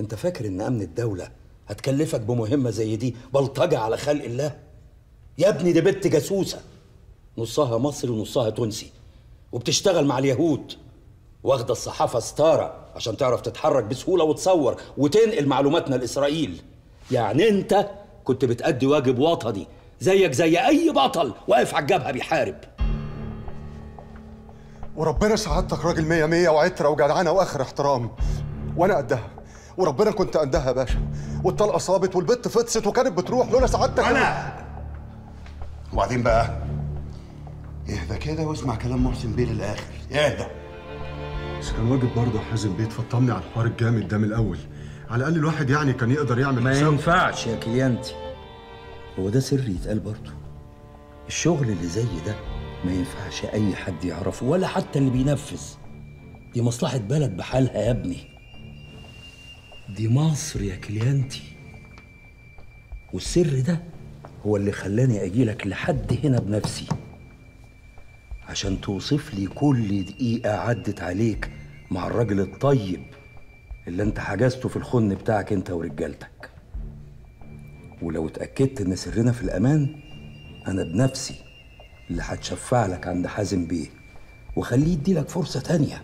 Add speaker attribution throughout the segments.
Speaker 1: انت فاكر ان امن الدولة هتكلفك بمهمه زي دي بلطجه على خلق الله؟ يا ابني دي بنت جاسوسه. نصها مصري ونصها تونسي. وبتشتغل مع اليهود. واخده الصحافه ستارة عشان تعرف تتحرك بسهوله وتصور وتنقل معلوماتنا لإسرائيل. يعني انت كنت بتأدي واجب وطني زيك زي أي بطل واقف على الجبهة بيحارب.
Speaker 2: وربنا سعادتك راجل مية مية وعترة وجدعنة وآخر احترام. وأنا قدها. وربنا كنت قدها يا باشا. والطلقة صابت والبت فطست وكانت بتروح لولا سعادتك.
Speaker 3: أنا! وبعدين بقى؟ اهدى كده واسمع كلام محسن بيه للآخر. اهدى.
Speaker 2: بس كان واجب برضه يا حازم بيه تفطمني على الحوار الجامد ده من الأول. على الأقل الواحد يعني كان يقدر يعمل
Speaker 1: ما
Speaker 2: حساب.
Speaker 1: ينفعش يا كليانتي. هو ده سر يتقال برضه؟ الشغل اللي زي ده ما ينفعش أي حد يعرفه ولا حتى اللي بينفذ. دي مصلحة بلد بحالها يا ابني. دي مصر يا كليانتي. والسر ده هو اللي خلاني اجيلك لحد هنا بنفسي. عشان توصف لي كل دقيقة عدت عليك مع الراجل الطيب اللي انت حجزته في الخن بتاعك انت ورجالتك. ولو اتأكدت ان سرنا في الأمان أنا بنفسي اللي هتشفع لك عند حازم بيه. وخليه يديلك فرصة تانية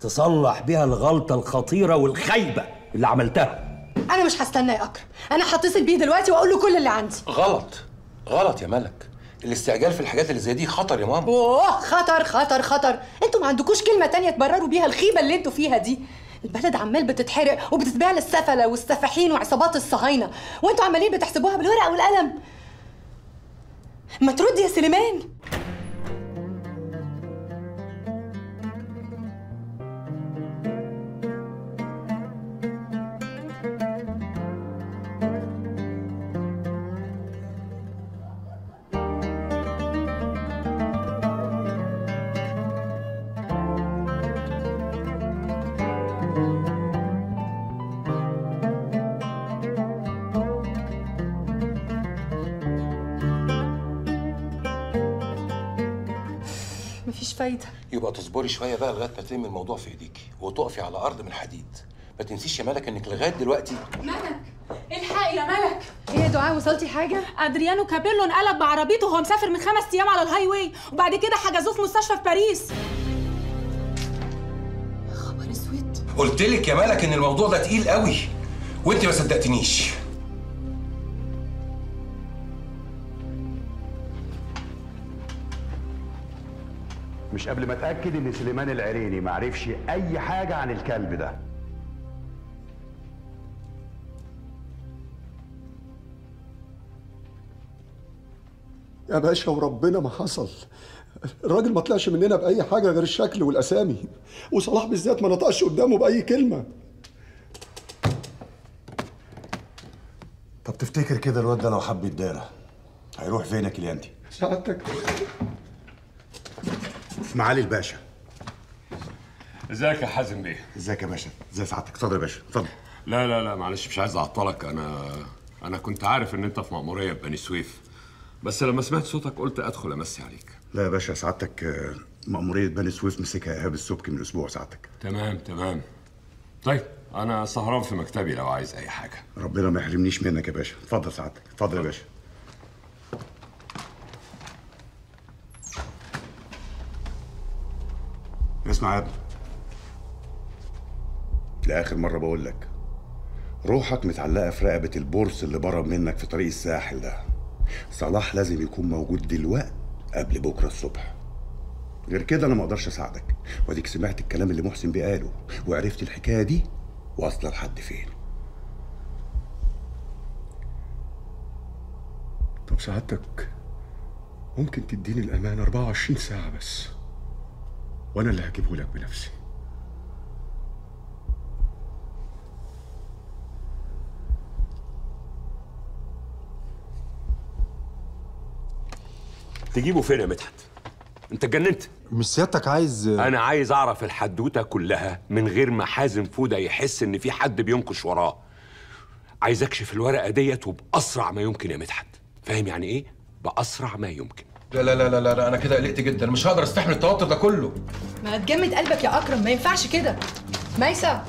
Speaker 1: تصلح بيها الغلطة الخطيرة والخايبة. اللي عملتها.
Speaker 4: أنا مش هستنى يا أكرم. أنا هتصل بيه دلوقتي وأقول له كل اللي عندي.
Speaker 5: غلط. غلط يا ملك. الاستعجال في الحاجات اللي زي دي خطر يا ماما.
Speaker 4: أوه خطر خطر خطر. أنتوا ما عندكوش كلمة تانية تبرروا بيها الخيبة اللي أنتوا فيها دي. البلد عمال بتتحرق وبتتباع للسفلة والسفاحين وعصابات الصهاينة. وأنتوا عمالين بتحسبوها بالورقة والقلم. ما ترد يا سليمان. مفيش فايدة.
Speaker 5: يبقى تصبري شوية بقى لغاية ما تلم الموضوع في إيديكي وتقفي على أرض من حديد ما تنسيش يا ملك إنك لغاية دلوقتي
Speaker 6: ملك! الحقي يا ملك!
Speaker 4: إيه يا دعاء وصلتي حاجة؟
Speaker 6: أدريانو كابيلو انقلب بعربيته وهو مسافر من خمس أيام على ال highway وبعد كده حجزوه في مستشفى في باريس.
Speaker 4: خبر أسود.
Speaker 5: قلت لك يا ملك إن الموضوع ده تقيل قوي وأنت ما صدقتنيش.
Speaker 3: مش قبل ما اتاكد ان سليمان العريني ما عرفش اي حاجة عن الكلب ده.
Speaker 2: يا باشا وربنا ما حصل. الراجل ما طلعش مننا بأي حاجة غير الشكل والأسامي. وصلاح بالذات ما نطقش قدامه بأي كلمة.
Speaker 3: طب تفتكر كده الواد ده لو حب يتدارى هيروح فين يا كليانتي
Speaker 2: سعادتك.
Speaker 3: معالي الباشا.
Speaker 7: ازيك يا حازم بيه؟
Speaker 3: ازيك يا باشا؟ ازي سعادتك؟ اتفضل يا باشا اتفضل.
Speaker 7: لا لا لا معلش مش عايز اعطلك. أنا أنا كنت عارف ان انت في مأمورية بني سويف بس لما سمعت صوتك قلت ادخل امسي عليك.
Speaker 3: لا يا باشا سعادتك آه، مأمورية بني سويف مسكها إيهاب السبكي من أسبوع سعادتك.
Speaker 7: تمام تمام. طيب أنا سهران في مكتبي لو عايز اي حاجة.
Speaker 3: ربنا ما يحرمنيش منك يا باشا. اتفضل سعادتك اتفضل يا باشا. اسمع يا ابني. لآخر مرة بقول لك روحك متعلقة في رقبة البورس اللي برم منك في طريق الساحل ده. صلاح لازم يكون موجود دلوقتي قبل بكرة الصبح. غير كده أنا ما أقدرش أساعدك. وأديك سمعت الكلام اللي محسن بيه قاله وعرفت الحكاية دي واصلة لحد فين.
Speaker 2: طب سعادتك ممكن تديني الأمان 24 ساعة بس. وأنا اللي هجيبه لك بنفسي.
Speaker 7: تجيبه فين يا مدحت؟ أنت اتجننت.
Speaker 8: مش سيادتك عايز
Speaker 7: أنا عايز أعرف الحدوتة كلها من غير ما حازم فودة يحس إن في حد بينكش وراه. عايز أكشف الورقة ديت وبأسرع ما يمكن يا مدحت. فاهم يعني إيه؟ بأسرع ما يمكن.
Speaker 5: لا لا لا لا لا, لا أنا كده قلقت جدا. مش هقدر أستحمل التوتر ده كله.
Speaker 4: ما تجمد قلبك يا أكرم ما ينفعش كده. ميسة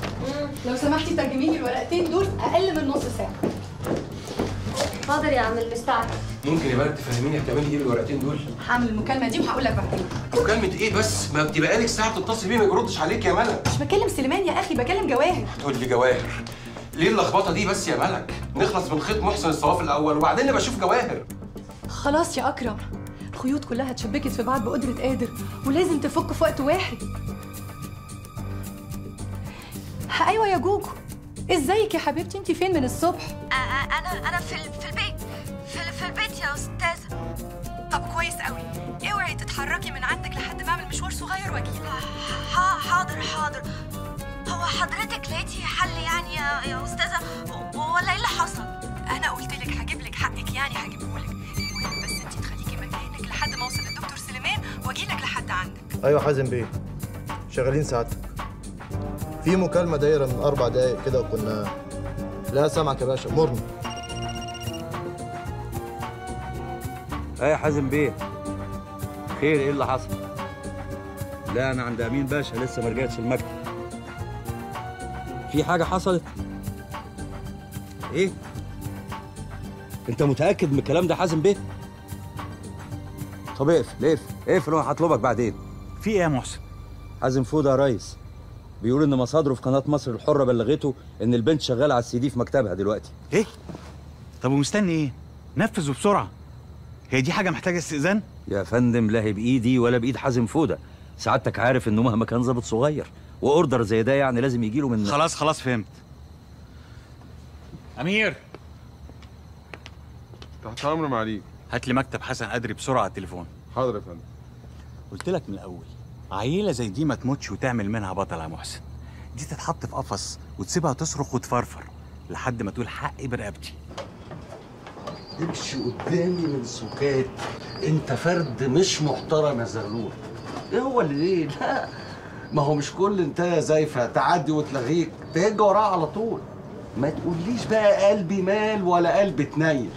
Speaker 4: لو سمحتي ترجمي لي الورقتين دول أقل من نص ساعة.
Speaker 8: حاضر يا عم المستعد
Speaker 5: ممكن يا بنت تفهميني هتعملي إيه بالورقتين دول؟
Speaker 4: هعمل المكالمة دي وهقول لك بعدين.
Speaker 5: مكالمة إيه بس؟ ما انت بقالك ساعة بتتصل بيه ما بيردش عليك يا ملك.
Speaker 4: مش بكلم سليمان يا أخي بكلم جواهر.
Speaker 5: تقول لي جواهر. ليه اللخبطة دي بس يا ملك؟ نخلص من خيط محسن الصواف الأول وبعدين نبقى أشوف جواهر.
Speaker 4: خلاص يا أكرم. الخيوط كلها اتشبكت في بعض بقدرة قادر ولازم تفك في وقت واحد. أيوه يا جوجو. إزيك يا حبيبتي؟ انت فين من الصبح؟
Speaker 9: أنا أنا في في البيت. في, في البيت يا أستاذة.
Speaker 4: طب كويس قوي اوعي تتحركي من عندك لحد ما أعمل مشوار صغير واجيلك
Speaker 9: حاضر حاضر. هو حضرتك لقيتي حل يعني يا, يا أستاذة؟ ولا إيه اللي حصل؟
Speaker 4: أنا قلت لك هجيب لك حقك يعني هجيبه واجي لك لحد عندك.
Speaker 10: أيوه حازم بيه. شغالين سعادتك في مكالمة دايرة من أربع دقايق كده وكنا لا سامعك يا باشا. مرني.
Speaker 1: إيه يا حازم بيه. خير إيه اللي حصل؟ لا أنا عند أمين باشا لسه ما رجعتش المكتب. في حاجة حصلت؟ إيه؟ أنت متأكد من الكلام ده حازم بيه؟ طب اقفل اقفل اقفل وأنا هطلبك بعدين
Speaker 11: في إيه يا محسن؟
Speaker 1: حازم فوده يا ريس بيقول ان مصادره في قناة مصر الحرة بلغته ان البنت شغالة على السي دي في مكتبها دلوقتي
Speaker 11: إيه؟ طب ومستني إيه؟ نفذ وبسرعه هي دي حاجة محتاجة استئذان؟
Speaker 1: يا فندم لا هي بإيدي ولا بإيد حازم فوده سعادتك عارف إنه مهما كان ظابط صغير وأوردر زي ده يعني لازم يجي له من
Speaker 11: خلاص خلاص فهمت أمير
Speaker 12: تحت أمر معاليك
Speaker 11: هات لي مكتب حسن قدري بسرعة على التليفون.
Speaker 12: حاضر يا فندم.
Speaker 11: قلت لك من الأول عيلة زي دي ما تموتش وتعمل منها بطل يا محسن. دي تتحط في قفص وتسيبها تصرخ وتفرفر لحد ما تقول حقي برقبتي.
Speaker 13: امشي قدامي من سكات. انت فرد مش محترم يا زغلول. إيه هو اللي ليه؟ لا ما هو مش كل انت زايفه تعدي وتلغيك. تهج وراها على طول. ما تقوليش بقى قلبي مال ولا قلبي اتنيل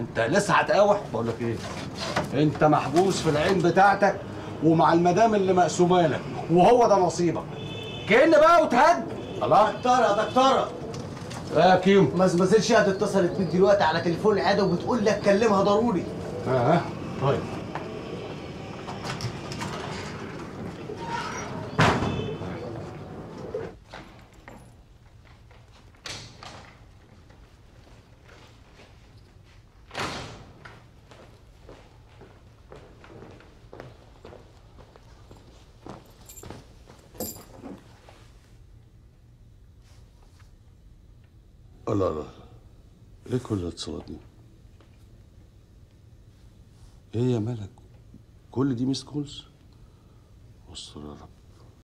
Speaker 13: انت لسه هتقاوح بقول لك إيه؟ انت محبوس في العين بتاعتك ومع المدام اللي مقسومة لك وهو ده نصيبك. كأن بقى وتهد. الله.
Speaker 14: دكتورة يا دكتورة.
Speaker 13: يا كيمو.
Speaker 14: مزمزيل شهد اتصلت بيك دلوقتي على تليفون العيادة وبتقول لك كلمها ضروري.
Speaker 13: آه طيب. الله الله ليه كل الاتصالات دي؟ إيه يا ملك؟ كل دي missed calls؟ استر يا رب